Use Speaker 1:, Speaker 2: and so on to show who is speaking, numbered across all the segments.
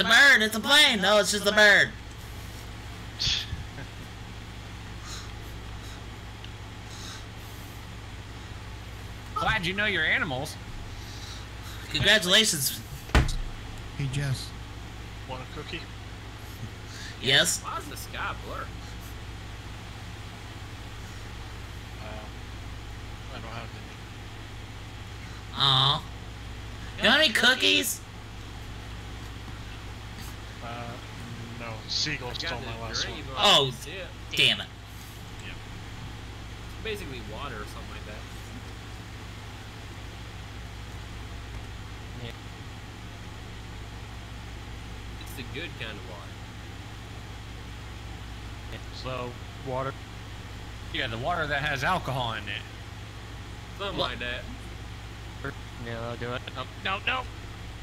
Speaker 1: It's a bird. It's a plane. No, it's just a bird.
Speaker 2: Glad you know your animals.
Speaker 1: Congratulations.
Speaker 3: Hey, Jess.
Speaker 4: Want a cookie?
Speaker 1: Yes.
Speaker 5: Why is the sky blur?
Speaker 4: Uh, I don't have any.
Speaker 1: Aw. You want any cookies?
Speaker 4: Uh, no. Seagull stole my last one.
Speaker 1: Oh,
Speaker 5: this tip.
Speaker 1: Damn it.
Speaker 5: Basically water or something like that. It's the good kind of water.
Speaker 2: So, water. Yeah, the water that has alcohol in it.
Speaker 5: Something
Speaker 1: What?
Speaker 5: like that.
Speaker 2: Yeah, I'll do it. No, no, no.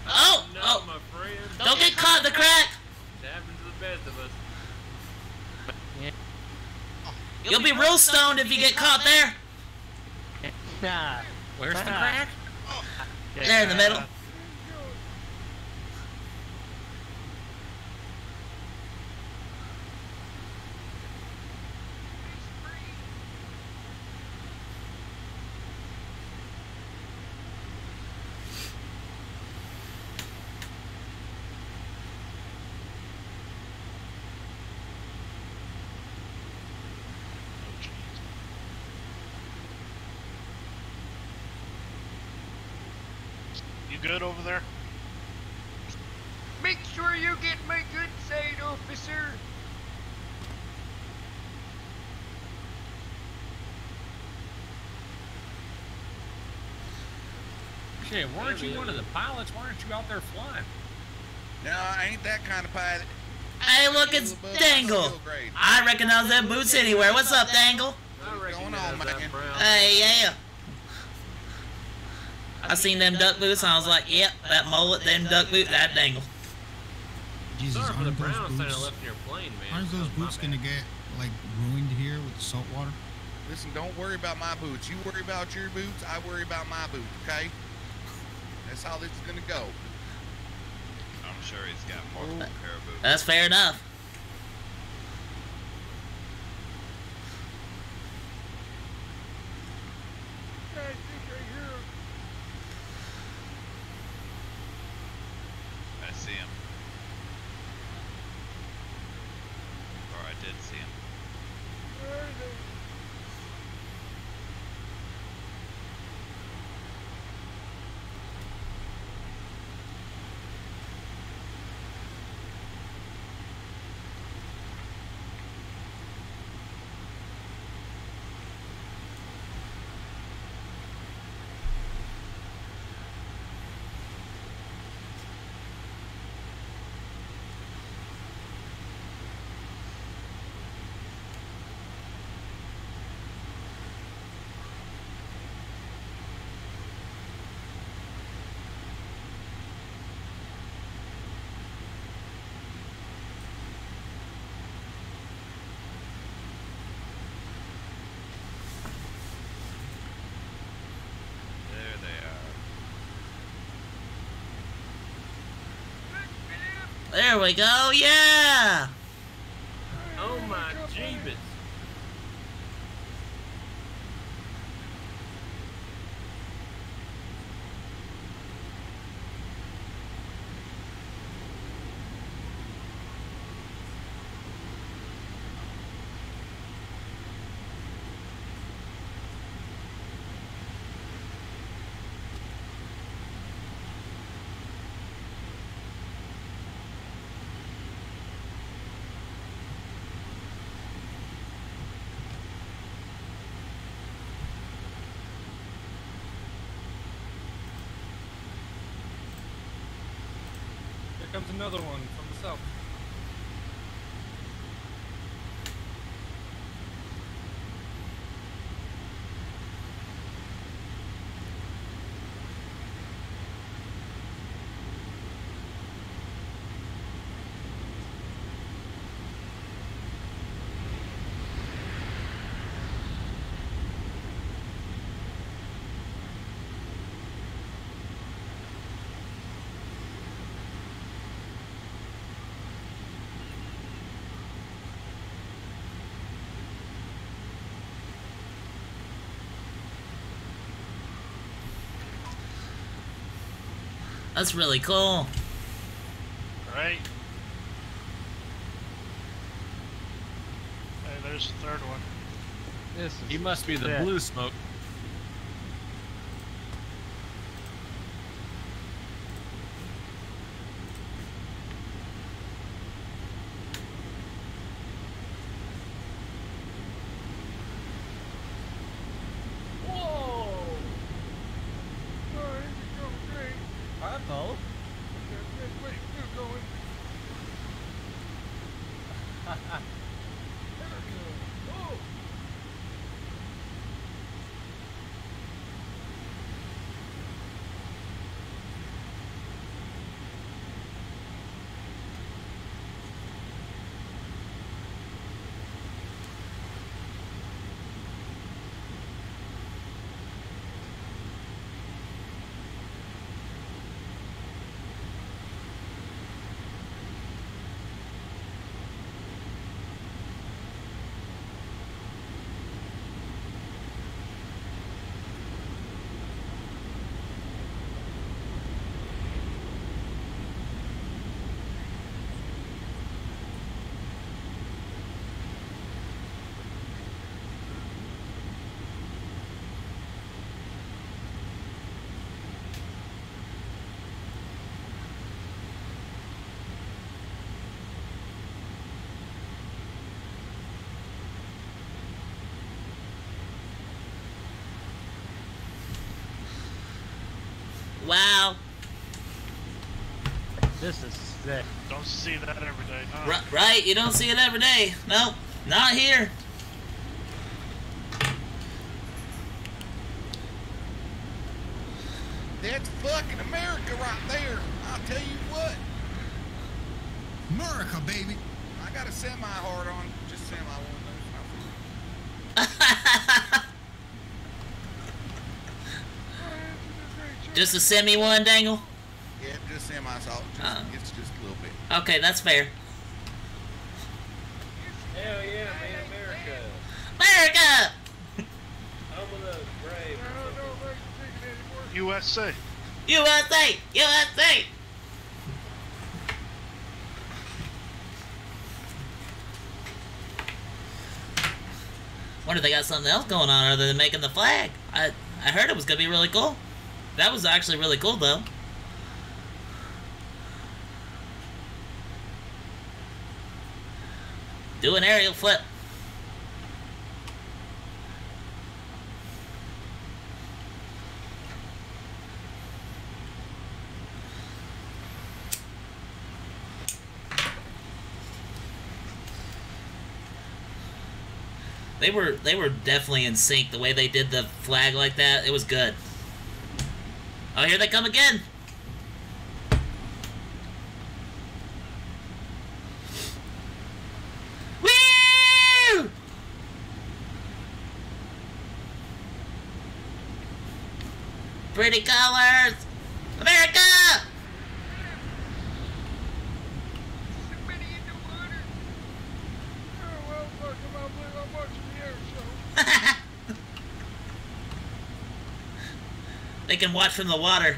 Speaker 1: Oh,
Speaker 5: no,
Speaker 1: oh.
Speaker 5: my friend.
Speaker 1: Don't get caught in the crack.
Speaker 5: It happens to the best of us.
Speaker 1: You'll be real stoned if you get caught there.
Speaker 2: Nah. Where's the crack?
Speaker 1: There in the middle.
Speaker 4: You good over there?
Speaker 6: Make sure you get my good side, officer.
Speaker 2: Shit, weren't you one of the pilots? Why aren't you out there flying?
Speaker 7: No, I ain't that kind of pilot.
Speaker 1: Hey, look, it's Dangle. I recognize that boots anywhere. What's up, Dangle?
Speaker 5: I
Speaker 7: going
Speaker 5: recognize
Speaker 7: on,
Speaker 5: that
Speaker 7: man?
Speaker 5: brown.
Speaker 1: Hey, yeah. I seen them duck boots and I was like, yep, that mullet, them duck boots, that Dangle.
Speaker 3: Jesus,
Speaker 5: Sorry for the
Speaker 3: aren't those
Speaker 5: brown sign I
Speaker 3: boots,
Speaker 5: left in your plane, man.
Speaker 3: aren't those
Speaker 5: oh,
Speaker 3: boots gonna get like ruined here with the salt water?
Speaker 7: Listen, don't worry about my boots. You worry about your boots. I worry about my boots. Okay? That's how this is gonna go.
Speaker 8: I'm sure he's got multiple pair of boots.
Speaker 1: That's fair enough.
Speaker 8: There
Speaker 1: we go, yeah!
Speaker 5: Oh my jeebus.
Speaker 9: Here comes another one from the south.
Speaker 1: That's really cool.
Speaker 4: Right? Hey, there's the third one.
Speaker 5: This is
Speaker 2: He must be the
Speaker 5: sick.
Speaker 2: blue smoke.
Speaker 10: Whoa!
Speaker 11: Alright, you go great.
Speaker 5: Hi, Paul.
Speaker 11: Okay, wait, wait, still going. Oh!
Speaker 1: Wow.
Speaker 5: This is sick.
Speaker 4: Don't see that every day, huh?
Speaker 1: R- right? You don't see it every day. Nope. Not here.
Speaker 7: That's fucking America right there. I'll tell you what.
Speaker 8: America, baby.
Speaker 7: I got a semi hard on. Just semi one
Speaker 1: Just a semi one, Dangle?
Speaker 7: Yeah, just semi salt. Just,
Speaker 1: Uh.
Speaker 7: It's just a little bit.
Speaker 1: Okay, that's fair.
Speaker 10: Hell yeah, man, America.
Speaker 1: America!
Speaker 10: Home of the brave.
Speaker 11: I don't know if I can take it anymore.
Speaker 4: USA.
Speaker 1: USA! USA! Wonder if they got something else going on other than making the flag. I I heard it was gonna be really cool. That was actually really cool though. Do an aerial flip. They were they were definitely in sync the way they did the flag like that. It was good. Oh, here they come again. Pretty colors. America!
Speaker 11: Somebody in the water. Oh, well, fuck 'em, I believe I'm watching the air show.
Speaker 1: They can watch from the water.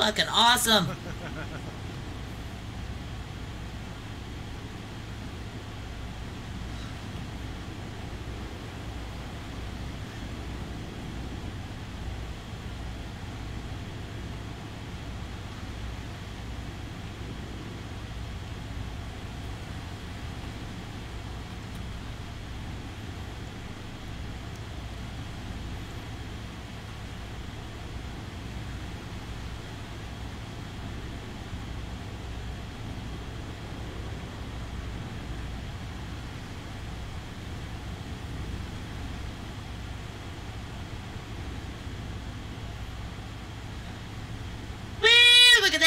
Speaker 1: fucking awesome.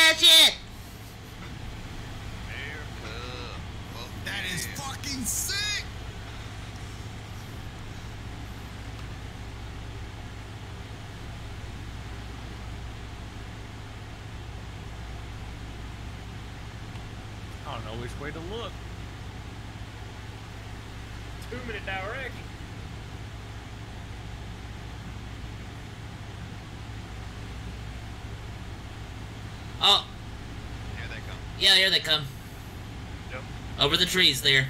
Speaker 1: Look at.
Speaker 3: America. Fuck
Speaker 8: That is fucking sick.
Speaker 2: I don't know which way to look.
Speaker 10: Two minute direction.
Speaker 1: Oh,
Speaker 3: Here they come.
Speaker 1: yeah, here they come.
Speaker 4: Yep.
Speaker 1: Over the trees there.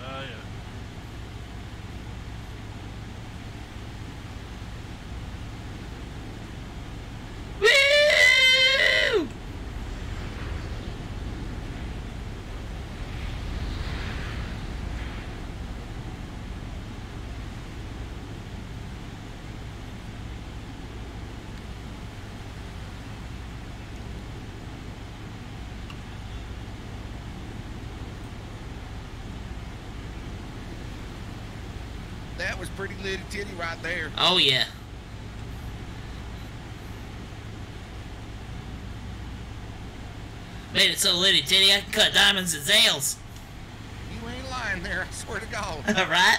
Speaker 4: Oh, yeah.
Speaker 1: Woo!
Speaker 7: That was pretty litty titty right there.
Speaker 1: Oh yeah. Made it so litty titty I can cut diamonds and nails.
Speaker 7: You ain't lying there, I swear to God.
Speaker 1: right?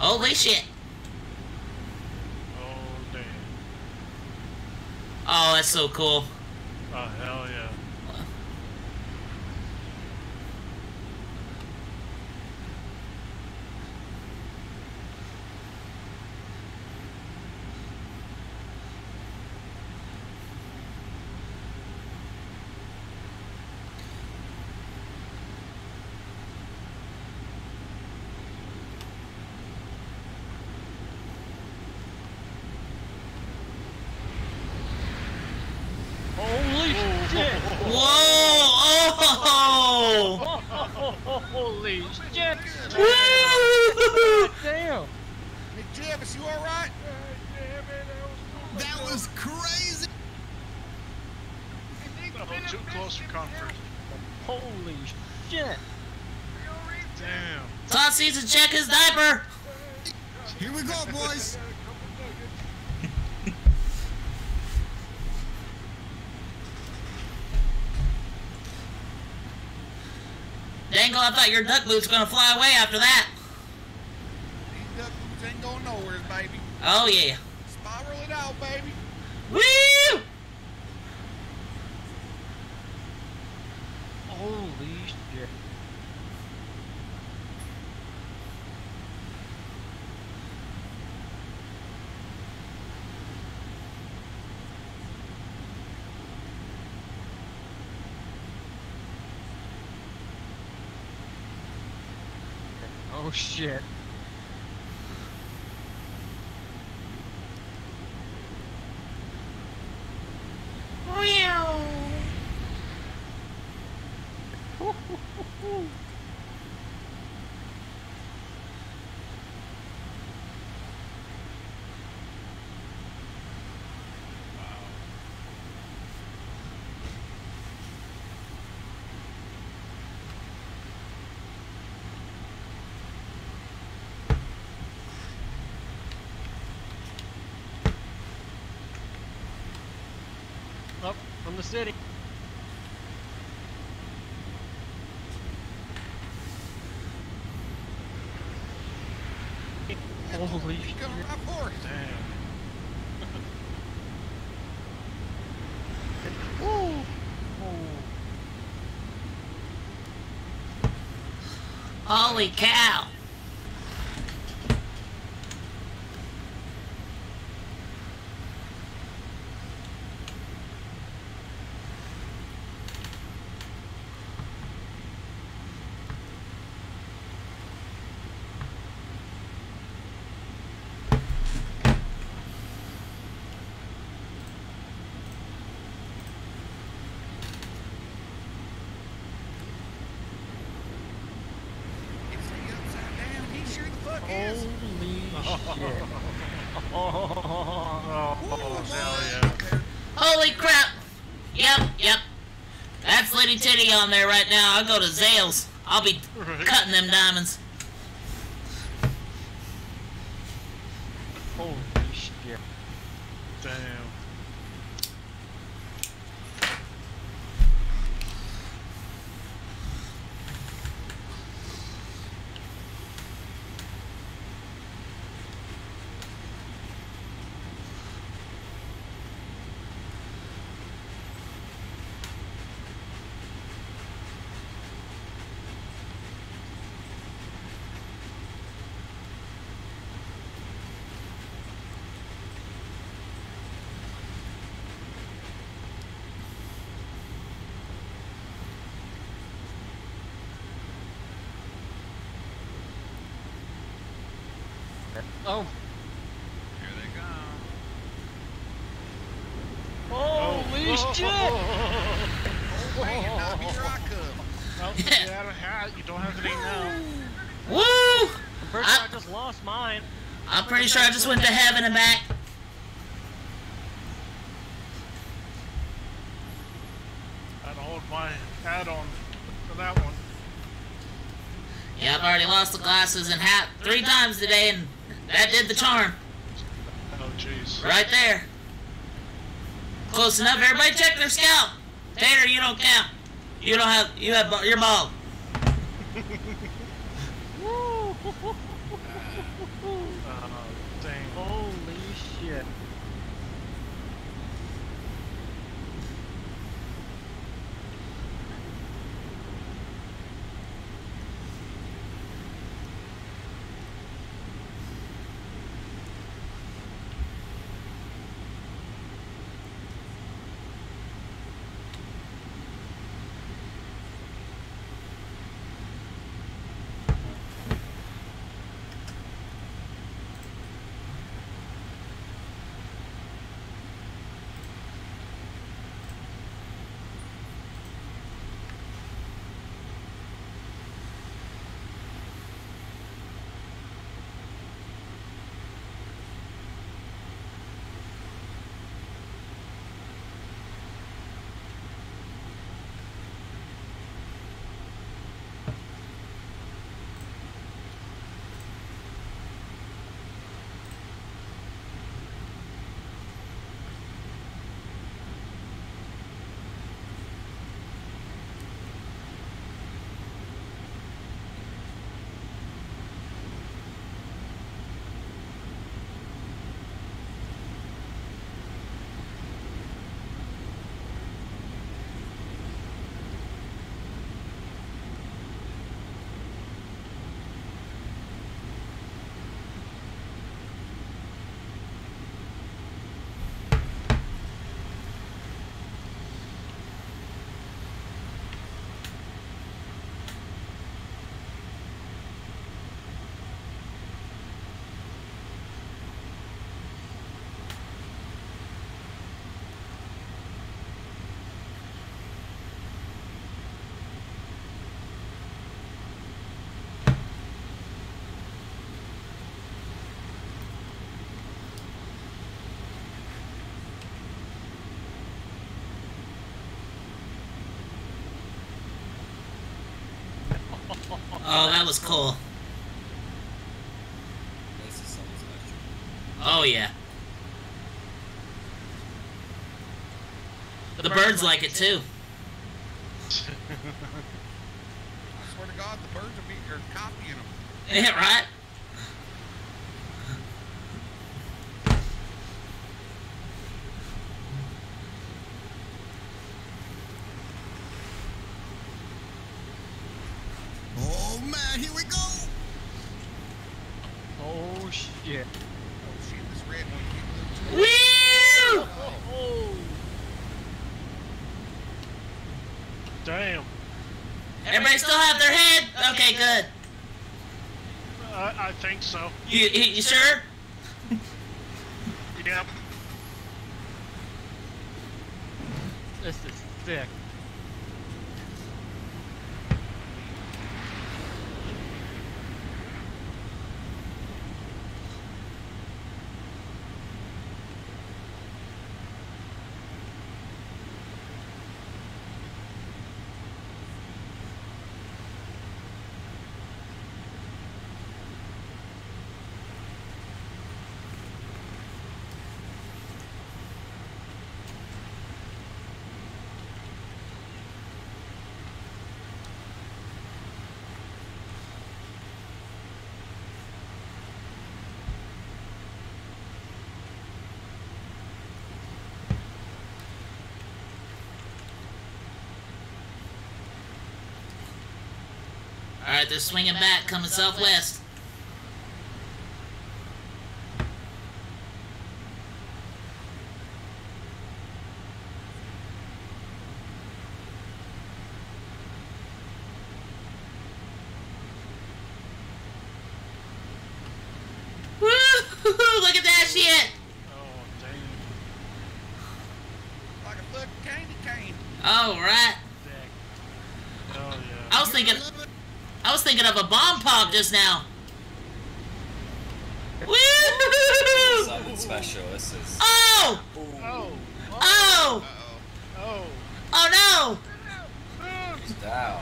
Speaker 1: Oh, Holy shit.
Speaker 4: Oh, damn.
Speaker 1: Oh, that's so cool.
Speaker 4: Oh, hell.
Speaker 10: Holy shit!
Speaker 1: Whoa! Oh!
Speaker 10: Holy shit!
Speaker 1: Woo!
Speaker 10: Damn!
Speaker 7: Nick Javis, you alright?
Speaker 8: That was crazy.
Speaker 4: Oh, too close for comfort.
Speaker 10: Holy shit!
Speaker 4: Damn.
Speaker 1: Todd sees to check his diaper.
Speaker 8: Here we go, boys.
Speaker 1: Dangle, I thought your duck boot's gonna fly away after that.
Speaker 7: These duck boots ain't going nowhere, baby.
Speaker 1: Oh yeah.
Speaker 7: Spiral it out, baby.
Speaker 1: Woo!
Speaker 10: Holy shit! Oh shit! Up from the city. Holy
Speaker 7: He's
Speaker 10: shit!
Speaker 7: coming right for us.
Speaker 4: Damn.
Speaker 10: Woo!
Speaker 1: Holy cow!
Speaker 7: It's the upside down. He sure the fuck is.
Speaker 10: Holy shit.
Speaker 4: Oh,
Speaker 7: Whoa,
Speaker 4: hell
Speaker 7: boy.
Speaker 4: yeah.
Speaker 1: Holy crap! Yep, yep. Liddy Titty on there right now. I'll go to Zales. I'll be
Speaker 4: Right.
Speaker 1: cutting them diamonds.
Speaker 10: Holy shit.
Speaker 4: Damn.
Speaker 10: Oh,
Speaker 3: Here they come.
Speaker 10: holy
Speaker 4: Oh.
Speaker 10: shit! Oh.
Speaker 7: Oh, wait, now here I come.
Speaker 4: Oh, get out of hat. You don't have to eat now.
Speaker 1: Woo!
Speaker 10: I'm pretty sure
Speaker 1: I-
Speaker 10: I just lost mine.
Speaker 1: I'm pretty sure I just went to heaven and back.
Speaker 4: I had to hold my hat on for that one.
Speaker 1: Yeah, I've already lost the glasses and hat three times today, and that did the charm.
Speaker 4: Oh, jeez.
Speaker 1: Right there. Close enough. Everybody check their scalp. Tater, you don't count. You don't have. You have. You're bald. Oh, that was cool. Oh yeah. The birds like it too.
Speaker 7: I swear to God, the birds are, be, are copying them.
Speaker 1: Yeah, right?
Speaker 8: Oh man, here we go,
Speaker 10: Oh shit.
Speaker 7: Oh shit, this red one came
Speaker 1: Woo!
Speaker 10: Oh.
Speaker 4: Damn.
Speaker 1: Everybody still have their head? Okay, good.
Speaker 4: I, I think so.
Speaker 1: You, you, you sure?
Speaker 4: Yep.
Speaker 10: This is sick.
Speaker 1: Alright, they're swinging back, coming southwest. Woo! Look at that shit!
Speaker 4: Oh, damn.
Speaker 7: like a fucking candy cane.
Speaker 1: Alright.
Speaker 4: Sick. Oh, yeah.
Speaker 1: I was thinking
Speaker 7: Love it.
Speaker 1: I was thinking of pop just now. Woo!
Speaker 12: Something special. This is.
Speaker 1: Oh!
Speaker 4: Oh.
Speaker 1: Oh!
Speaker 7: Uh-oh.
Speaker 4: Oh.
Speaker 1: Oh
Speaker 12: He's down.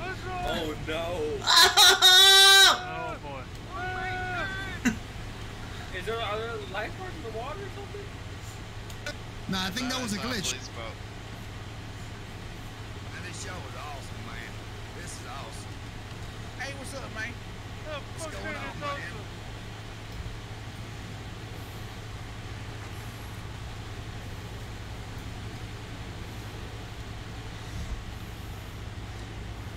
Speaker 12: Oh no.
Speaker 1: no! Oh!
Speaker 4: Oh, boy.
Speaker 5: Is there are there lifeguards in the water or something?
Speaker 8: Nah, I think that was a glitch.
Speaker 3: police boat.
Speaker 8: Man, this show is awesome, man. This is awesome.
Speaker 7: Hey, what's up, man?
Speaker 8: What's going on, man?
Speaker 4: also?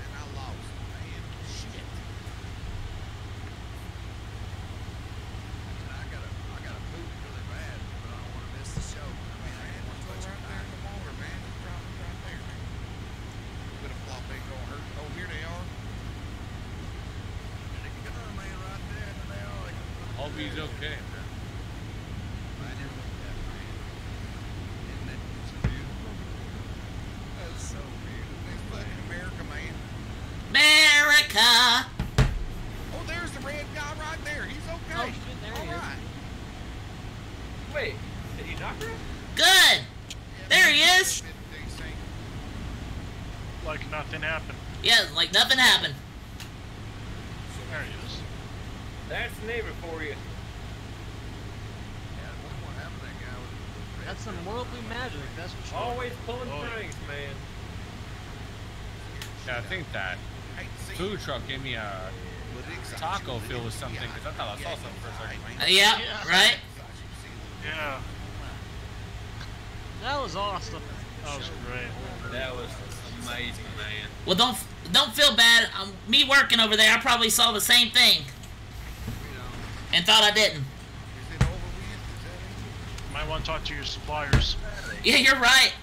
Speaker 7: And I lost, man. Shit.
Speaker 8: I gotta, I gotta poop really bad, but I don't want to miss the show. I mean, I
Speaker 7: Man,
Speaker 8: ain't
Speaker 7: let's go
Speaker 8: want to
Speaker 7: right there in the water, man. Just drop it right there, man. Bit of flop ain't gonna hurt. Oh, here they are.
Speaker 8: They can come, man, right there, and they are. They can
Speaker 2: Hope he's okay.
Speaker 8: I never looked at that, man. Isn't that just beautiful? That's so beautiful.
Speaker 7: It's fucking America, man.
Speaker 1: America!
Speaker 7: Oh, there's the red guy right there. He's okay.
Speaker 10: Oh, shit, there he
Speaker 7: All
Speaker 10: is.
Speaker 7: right.
Speaker 5: Wait, did he knock her?
Speaker 1: Good! There he is!
Speaker 7: Bit decent.
Speaker 4: Like nothing happened.
Speaker 1: Yeah, like nothing happened.
Speaker 4: There he is.
Speaker 5: That's the neighbor for you.
Speaker 8: Yeah, I wonder what happened to that guy with the red
Speaker 10: That's some worldly magic, that's for sure.
Speaker 5: Always pulling
Speaker 4: Oh, yeah.
Speaker 5: pranks, man.
Speaker 2: Yeah, I think that
Speaker 7: Hate to see
Speaker 2: food truck gave me a
Speaker 7: But it excites
Speaker 2: taco
Speaker 7: you,
Speaker 2: feel
Speaker 7: but
Speaker 2: with something because I thought I saw
Speaker 7: yeah,
Speaker 2: something for a
Speaker 7: right,
Speaker 2: second.
Speaker 1: Uh, yeah,
Speaker 10: Yeah.
Speaker 1: right?
Speaker 7: Excites you to see the-
Speaker 4: Yeah.
Speaker 10: That was awesome.
Speaker 4: That was great.
Speaker 5: That was amazing, man.
Speaker 1: Well, don't don't feel bad. Um, me working over there, I probably saw the same thing and thought I didn't.
Speaker 7: Is it over with? Is that it?
Speaker 4: Might want to talk to your suppliers.
Speaker 1: Yeah, you're right.